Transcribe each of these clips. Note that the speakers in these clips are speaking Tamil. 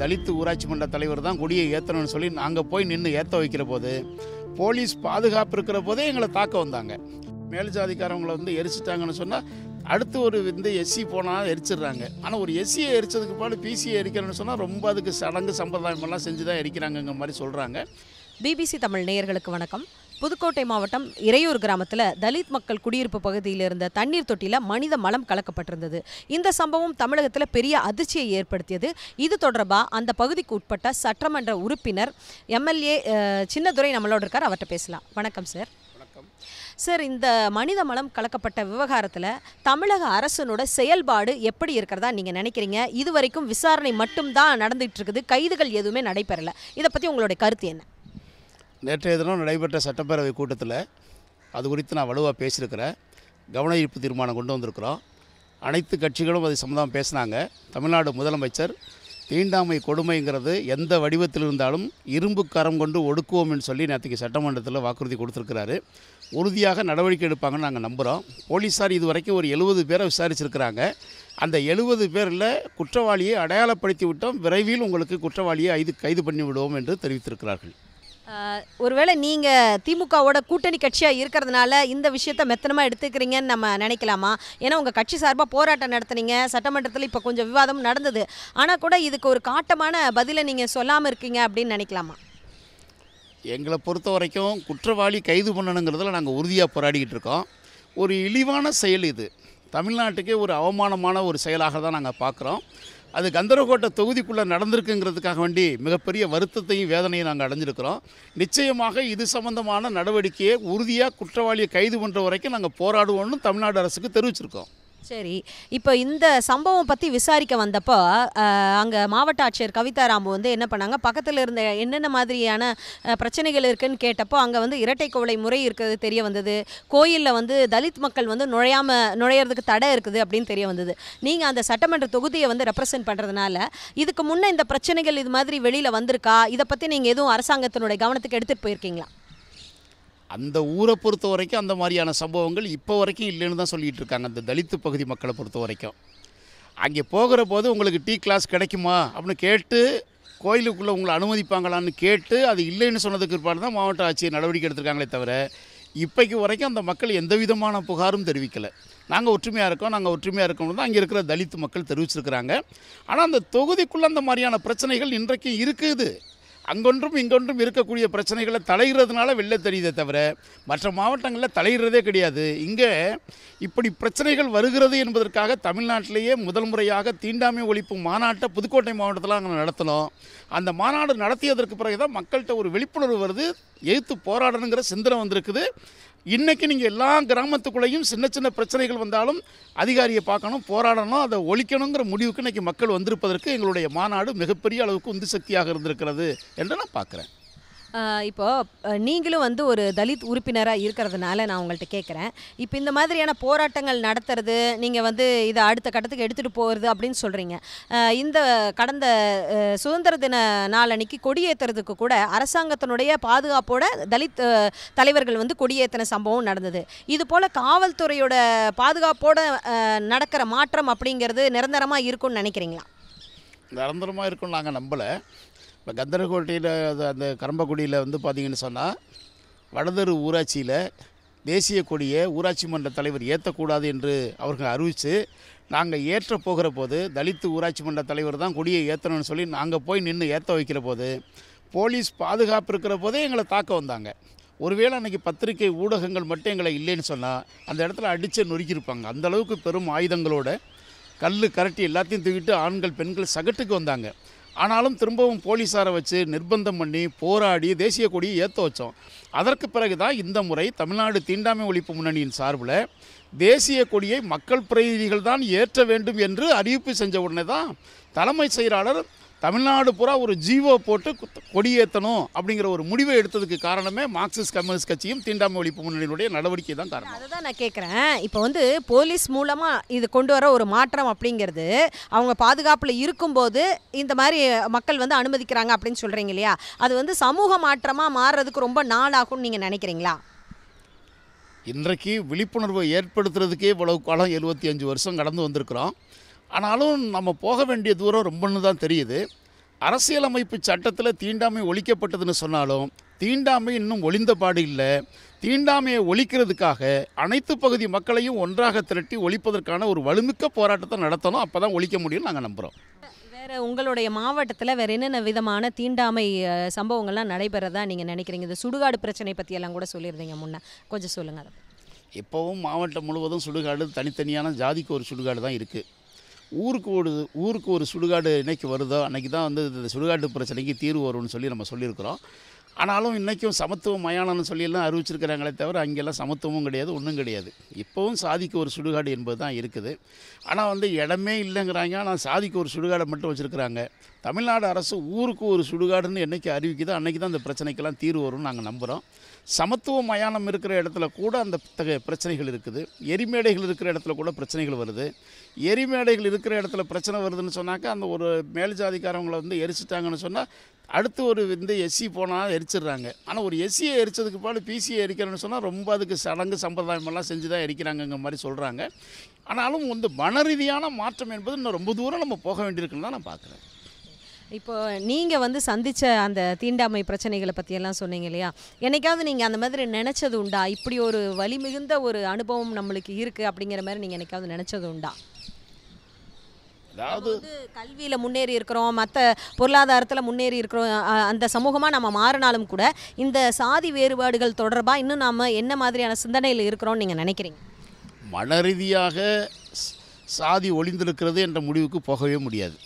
தலித்து ஊராட்சி மன்ற தலைவர் தான் கொடியை ஏற்றணும்னு சொல்லி நாங்கள் போய் நின்று ஏற்ற வைக்கிற போது போலீஸ் பாதுகாப்பு இருக்கிற போதே எங்களை தாக்க வந்தாங்க. மேல் ஜாதிக்காரவங்களை வந்து எரிச்சிட்டாங்கன்னு சொன்னால் அடுத்து ஒரு இந்த எஸ்சி போனால் எரிச்சிடுறாங்க. ஆனால் ஒரு எஸ்சியை எரிச்சதுக்கு பாடு பிசியை எரிக்கிறேன்னு சொன்னால் ரொம்ப அதுக்கு சடங்கு சம்பிரதாயமெல்லாம் செஞ்சு தான் எரிக்கிறாங்கங்கிற மாதிரி சொல்கிறாங்க பிபிசி தமிழ் நேயர்களுக்கு வணக்கம். புதுக்கோட்டை மாவட்டம் இறையூர் கிராமத்தில் தலித் மக்கள் குடியிருப்பு பகுதியில் இருந்த தண்ணீர் தொட்டியில் மனித மலம் கலக்கப்பட்டிருந்தது. இந்த சம்பவம் தமிழகத்தில் பெரிய அதிர்ச்சியை ஏற்படுத்தியது. இது தொடர்பாக அந்த பகுதிக்கு உட்பட்ட சட்டமன்ற உறுப்பினர் எம்எல்ஏ சின்னதுரை நம்மளோட இருக்கார். அவர்கிட்ட பேசலாம். வணக்கம் சார். வணக்கம். சார் இந்த மனித மலம் கலக்கப்பட்ட விவகாரத்தில் தமிழக அரசனோட செயல்பாடு எப்படி இருக்கிறதா நீங்கள் நினைக்கிறீங்க? இது வரைக்கும் விசாரணை மட்டும்தான் நடந்துகிட்டு இருக்குது. கைதுகள் எதுவுமே நடைபெறலை. இதை பற்றி உங்களுடைய கருத்து என்ன? நேற்றைய தினம் நடைபெற்ற சட்டப்பேரவை கூட்டத்தில் அது குறித்து நான் வலுவாக பேசியிருக்கிறேன். கவன ஈர்ப்பு தீர்மானம் கொண்டு வந்திருக்கிறோம். அனைத்து கட்சிகளும் அது சம்மந்தம் பேசினாங்க. தமிழ்நாடு முதலமைச்சர் தீண்டாமை கொடுமைங்கிறது எந்த வடிவத்தில் இருந்தாலும் இரும்பு கரம் கொண்டு ஒடுக்குவோம்னு சொல்லி நேற்றுக்கு சட்டமன்றத்தில் வாக்குறுதி கொடுத்துருக்கிறாரு. உறுதியாக நடவடிக்கை எடுப்பாங்கன்னு நாங்கள் நம்புகிறோம் போலீஸார் இது வரைக்கும் ஒரு எழுபது பேரை விசாரிச்சிருக்கிறாங்க. அந்த எழுபது பேரில் குற்றவாளியை அடையாளப்படுத்தி விட்டோம். விரைவில் உங்களுக்கு குற்றவாளியை ஐது கைது பண்ணி விடுவோம் என்று தெரிவித்திருக்கிறார்கள். ஒருவேளை நீங்கள் திமுகவோட கூட்டணி கட்சியாக இருக்கிறதுனால இந்த விஷயத்த மெத்தனமாக எடுத்துக்கிறீங்கன்னு நம்ம நினைக்கலாமா? ஏன்னா உங்கள் கட்சி சார்பாக போராட்டம் நடத்துனீங்க சட்டமன்றத்தில் இப்போ கொஞ்சம் விவாதம் நடந்தது. ஆனால் கூட இதுக்கு ஒரு காட்டமான பதிலை நீங்கள் சொல்லாமல் இருக்கீங்க அப்படின்னு நினைக்கலாமா? எங்களை பொறுத்த வரைக்கும் குற்றவாளி கைது பண்ணணுங்கிறதுல நாங்கள் உறுதியாக போராடிக்கிட்டு இருக்கோம். ஒரு இழிவான செயல் இது. தமிழ்நாட்டுக்கே ஒரு அவமானமான ஒரு செயலாக தான் நாங்கள் பார்க்குறோம். அது கந்தரகோட்டை தொகுதிக்குள்ளே நடந்திருக்குங்கிறதுக்காக வேண்டி மிகப்பெரிய வருத்தத்தையும் வேதனையும் நாங்கள் அடைஞ்சிருக்கிறோம். நிச்சயமாக இது சம்பந்தமான நடவடிக்கையை உறுதியாக குற்றவாளியை கைது பண்ணுற வரைக்கும் நாங்கள் போராடுவோம்னு தமிழ்நாடு அரசுக்கு தெரிவிச்சிருக்கோம். சரி இப்போ இந்த சம்பவம் பற்றி விசாரிக்க வந்தப்போ அங்கே மாவட்ட ஆட்சியர் கவிதா ராமு வந்து என்ன பண்ணாங்க? பக்கத்தில் இருந்த என்னென்ன மாதிரியான பிரச்சனைகள் இருக்குன்னு கேட்டப்போ அங்கே வந்து இரட்டை கோவலை முறை இருக்கிறது தெரிய வந்தது. கோயிலில் வந்து தலித் மக்கள் வந்து நுழையாமல் நுழையிறதுக்கு தடை இருக்குது அப்படின்னு தெரிய வந்தது. நீங்கள் அந்த சட்டமன்ற தொகுதியை வந்து ரெப்ரசன்ட் பண்ணுறதுனால இதுக்கு முன்னே இந்த பிரச்சனைகள் இது மாதிரி வெளியில் வந்திருக்கா? இதை பற்றி நீங்கள் எதுவும் அரசாங்கத்தினுடைய கவனத்துக்கு எடுத்துகிட்டு போயிருக்கீங்களா? அந்த ஊரை பொறுத்த வரைக்கும் அந்த மாதிரியான சம்பவங்கள் இப்போ வரைக்கும் இல்லைன்னு தான் சொல்லிகிட்டு இருக்காங்க. அந்த தலித்து பகுதி மக்களை பொறுத்த வரைக்கும். அங்கே போகிற போது உங்களுக்கு டீ கிளாஸ் கிடைக்குமா அப்படின்னு கேட்டு கோயிலுக்குள்ளே உங்களை அனுமதிப்பாங்களான்னு கேட்டு அது இல்லைன்னு சொன்னதுக்கு பிற்பாடு தான் மாவட்ட ஆட்சியர் நடவடிக்கை எடுத்திருக்காங்களே தவிர இப்போக்கு வரைக்கும் அந்த மக்கள் எந்த விதமான புகாரும் தெரிவிக்கலை. நாங்கள் ஒற்றுமையாக இருக்கோம் நாங்கள் ஒற்றுமையாக இருக்கோம்னு தான் அங்கே இருக்கிற தலித்து மக்கள் தெரிவிச்சிருக்கிறாங்க. ஆனால் அந்த தொகுதிக்குள்ளே அந்த மாதிரியான பிரச்சனைகள் இன்றைக்கு இருக்குது. அங்கொன்றும் இங்கொன்றும் இருக்கக்கூடிய பிரச்சனைகளை தலையிறதுனால வெளில தெரியுதே தவிர மற்ற மாவட்டங்களில் தலையிடுறதே கிடையாது. இங்கே இப்படி பிரச்சனைகள் வருகிறது என்பதற்காக தமிழ்நாட்டிலேயே முதல் முறையாக தீண்டாமை ஒழிப்பு மாநாட்டை புதுக்கோட்டை மாவட்டத்தில் அங்கே நடத்தினோம். அந்த மாநாடு நடத்தியதற்கு பிறகு தான் மக்கள்கிட்ட ஒரு விழிப்புணர்வு வருது. எதிர்த்து போராடணுங்கிற சிந்தனை வந்திருக்குது. இன்றைக்கி நீங்கள் எல்லா கிராமத்துக்குள்ளேயும் சின்ன சின்ன பிரச்சனைகள் வந்தாலும் அதிகாரியை பார்க்கணும் போராடணும் அதை ஒழிக்கணுங்கிற முடிவுக்கு இன்றைக்கி மக்கள் வந்திருப்பதற்கு எங்களுடைய மாநாடு மிகப்பெரிய அளவுக்கு உந்து சக்தியாக இருந்திருக்கிறது என்று நான் பார்க்குறேன். இப்போ நீங்களும் வந்து ஒரு தலித் உறுப்பினராக இருக்கிறதுனால நான் உங்கள்கிட்ட கேட்குறேன் இப்போ இந்த மாதிரியான போராட்டங்கள் நடத்துறது நீங்கள் வந்து இதை அடுத்த கட்டத்துக்கு எடுத்துகிட்டு போகிறது அப்படின்னு சொல்கிறீங்க இந்த கடந்த சுதந்திர தின நாளன்னைக்கு கொடியேற்றுறதுக்கு கூட அரசாங்கத்தினுடைய பாதுகாப்போட தலித் தலைவர்கள் வந்து கொடியேற்றின சம்பவம் நடந்தது. இது போல் காவல்துறையோட பாதுகாப்போட நடக்கிற மாற்றம் அப்படிங்கிறது நிரந்தரமாக இருக்கும்னு நினைக்கிறீங்களா? நிரந்தரமாக இருக்கும்னு நாங்கள் நம்பலை. இப்போ கந்தரகோட்டையில் அது அந்த கரம்பக்குடியில் வந்து பார்த்தீங்கன்னு சொன்னால் வடதரு ஊராட்சியில் தேசிய கொடியை ஊராட்சி மன்ற தலைவர் ஏற்றக்கூடாது என்று அவர்கள் அறிவித்து நாங்கள் ஏற்ற போகிற போது தலித்து ஊராட்சி மன்ற தலைவர் தான் கொடியை ஏற்றணும்னு சொல்லி நாங்கள் போய் நின்று ஏற்ற வைக்கிற போது போலீஸ் பாதுகாப்பு இருக்கிற போதே எங்களை தாக்க வந்தாங்க. ஒருவேளை அன்றைக்கி பத்திரிகை ஊடகங்கள் மட்டும் எங்களை இல்லைன்னு சொன்னால் அந்த இடத்துல அடித்து நொறுக்கியிருப்பாங்க. அந்த அளவுக்கு பெரும் ஆயுதங்களோட கல் கரட்டி எல்லாத்தையும் தூக்கிட்டு ஆண்கள் பெண்கள் சகட்டுக்கு வந்தாங்க. ஆனாலும் திரும்பவும் போலீஸாரை வச்சு நிர்பந்தம் பண்ணி போராடி தேசிய கொடியை ஏற்ற வச்சோம். அதற்கு பிறகு தான் இந்த முறை தமிழ்நாடு தீண்டாமை ஒழிப்பு முன்னணியின் சார்பில் தேசிய கொடியை மக்கள் பிரதிநிதிகள் தான் ஏற்ற வேண்டும் என்று அறிவிப்பு செஞ்ச உடனே தான் தலைமை செயலாளர் தமிழ்நாடு பூரா ஒரு ஜீவோ போட்டு கொடியேற்றணும் அப்படிங்கிற ஒரு முடிவை எடுத்ததுக்கு காரணமே மார்க்சிஸ்ட் கம்யூனிஸ்ட் கட்சியும் தீண்டாமை ஒழிப்பு முன்னணியினுடைய நடவடிக்கை தான் காரணம். அதை தான் நான் கேட்குறேன் இப்போ வந்து போலீஸ் மூலமாக இது கொண்டு வர ஒரு மாற்றம் அப்படிங்கிறது அவங்க பாதுகாப்பில் இருக்கும்போது இந்த மாதிரி மக்கள் வந்து அனுமதிக்கிறாங்க அப்படின்னு சொல்கிறீங்க இல்லையா? அது வந்து சமூக மாற்றமாக மாறுறதுக்கு ரொம்ப நாள் ஆகும்னு நீங்கள் நினைக்கிறீங்களா? இன்றைக்கு விழிப்புணர்வை ஏற்படுத்துறதுக்கே இவ்வளவு காலம் எழுபத்தி அஞ்சு வருஷம் கடந்து வந்திருக்கிறோம். ஆனாலும் நம்ம போக வேண்டிய தூரம் ரொம்பன்னு தான் தெரியுது. அரசியலமைப்பு சட்டத்தில் தீண்டாமை ஒழிக்கப்பட்டதுன்னு சொன்னாலும் தீண்டாமை இன்னும் ஒளிந்தபாடு இல்லை. தீண்டாமையை ஒழிக்கிறதுக்காக அனைத்து பகுதி மக்களையும் ஒன்றாக திரட்டி ஒழிப்பதற்கான ஒரு வலுமிக்க போராட்டத்தை நடத்தணும். அப்போ தான் ஒழிக்க முடியும்னு நாங்கள் நம்புகிறோம் வேற உங்களுடைய மாவட்டத்தில் வேற என்னென்ன விதமான தீண்டாமை சம்பவங்கள்லாம் நடைபெறதா நீங்கள் நினைக்கிறீங்க? இந்த சுடுகாடு பிரச்சனை பற்றி எல்லாம் கூட சொல்லியிருந்தீங்க முன்ன. கொஞ்சம் சொல்லுங்க அதை இப்போவும் மாவட்டம் முழுவதும் சுடுகாடு தனித்தனியான ஜாதிக்கு ஒரு சுடுகாடு தான் இருக்குது ஊருக்கு ஒரு ஊருக்கு ஒரு சுடுகாடு என்னைக்கு வருதோ அன்றைக்கி தான் வந்து இந்த சுடுகாட்டு பிரச்சனைக்கு தீர்வு வரும்னு சொல்லி நம்ம சொல்லியிருக்கிறோம். ஆனாலும் இன்றைக்கும் சமத்துவ மயானம்னு சொல்லியெல்லாம் அறிவிச்சிருக்கிறாங்களே தவிர அங்கெல்லாம் சமத்துவமும் கிடையாது ஒன்றும் கிடையாது. இப்போவும் சாதிக்கு ஒரு சுடுகாடு என்பது தான் இருக்குது. ஆனால் வந்து இடமே இல்லைங்கிறாங்க. ஆனால் சாதிக்கு ஒரு சுடுகாடை மட்டும் வச்சுருக்கிறாங்க. தமிழ்நாடு அரசு ஊருக்கு ஒரு சுடுகாடுன்னு என்றைக்கு அறிவிக்குதோ அன்றைக்கி தான் அந்த பிரச்சனைக்கெல்லாம் தீர்வு வரும்னு நாங்கள் நம்புகிறோம் சமத்துவ மயானம் இருக்கிற இடத்துல கூட அந்த தக பிரச்சனைகள் இருக்குது. எரிமேடைகள் இருக்கிற இடத்துல கூட பிரச்சனைகள் வருது. எரிமேடைகள் இருக்கிற இடத்துல பிரச்சனை வருதுன்னு சொன்னாக்கா அந்த ஒரு மேல்ஜாதிக்காரவங்களை வந்து எரிச்சிட்டாங்கன்னு சொன்னால் அடுத்து ஒரு இந்த எஸ்சி போனால் எரிச்சிடுறாங்க. ஆனால் ஒரு எஸ்சியை எரிச்சதுக்கு பாடு பிசியை எரிக்கிறேன்னு சொன்னால் ரொம்ப அதுக்கு சடங்கு சம்பிரதாயமெல்லாம் செஞ்சு தான் எரிக்கிறாங்கங்கிற மாதிரி சொல்கிறாங்க ஆனாலும் வந்து மன ரீதியான மாற்றம் என்பது இன்னும் ரொம்ப தூரம் நம்ம போக வேண்டியிருக்குன்னு தான் நான் பார்க்குறேன். இப்போ நீங்கள் வந்து சந்தித்த அந்த தீண்டாமை பிரச்சனைகளை பற்றியெல்லாம் சொன்னீங்க இல்லையா? என்னைக்காவது நீங்கள் அந்த மாதிரி நினச்சது உண்டா? இப்படி ஒரு வலி மிகுந்த ஒரு அனுபவம் நம்மளுக்கு இருக்குது அப்படிங்கிற மாதிரி நீங்கள் என்னைக்காவது நினச்சது உண்டா? அதாவது கல்வியில் முன்னேறி இருக்கிறோம் மற்ற பொருளாதாரத்தில் முன்னேறி இருக்கிறோம் அந்த சமூகமாக நம்ம மாறினாலும் கூட இந்த சாதி வேறுபாடுகள் தொடர்பாக இன்னும் நாம் என்ன மாதிரியான சிந்தனையில் இருக்கிறோம்னு நீங்கள் நினைக்கிறீங்க? மன ரீதியாக ஸ்- சாதி ஒளிந்திருக்கிறது என்ற முடிவுக்கு போகவே முடியாது.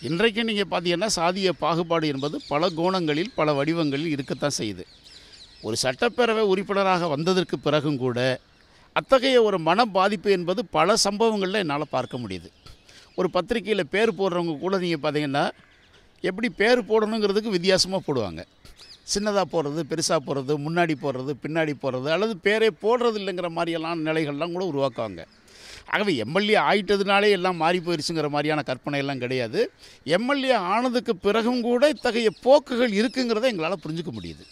இன்றைக்கு நீங்கள் பார்த்தீங்கன்னா சாதிய பாகுபாடு என்பது பல கோணங்களில் பல வடிவங்களில் இருக்கத்தான் செய்யுது. ஒரு சட்டப்பேரவை உறுப்பினராக வந்ததற்கு பிறகும் கூட அத்தகைய ஒரு மன பாதிப்பு என்பது பல சம்பவங்களில் என்னால் பார்க்க முடியுது. ஒரு பத்திரிக்கையில் பேர் போடுறவங்க கூட நீங்கள் பார்த்தீங்கன்னா எப்படி பேர் போடணுங்கிறதுக்கு வித்தியாசமாக போடுவாங்க. சின்னதாக போடுறது பெருசாக போடுறது முன்னாடி போடுறது பின்னாடி போடுறது அல்லது பேரே போடுறது இல்லைங்கிற மாதிரியெல்லாம் நிலைகள்லாம் கூட உருவாக்குவாங்க. ஆகவே எம்எல்ஏ ஆயிட்டதுனாலே எல்லாம் மாறி போயிடுச்சுங்கிற மாதிரியான கற்பனை எல்லாம் கிடையாது. எம்எல்ஏ ஆனதுக்கு பிறகும் கூட இத்தகைய போக்குகள் இருக்குங்கிறத எங்களால் புரிஞ்சுக்க முடியுது.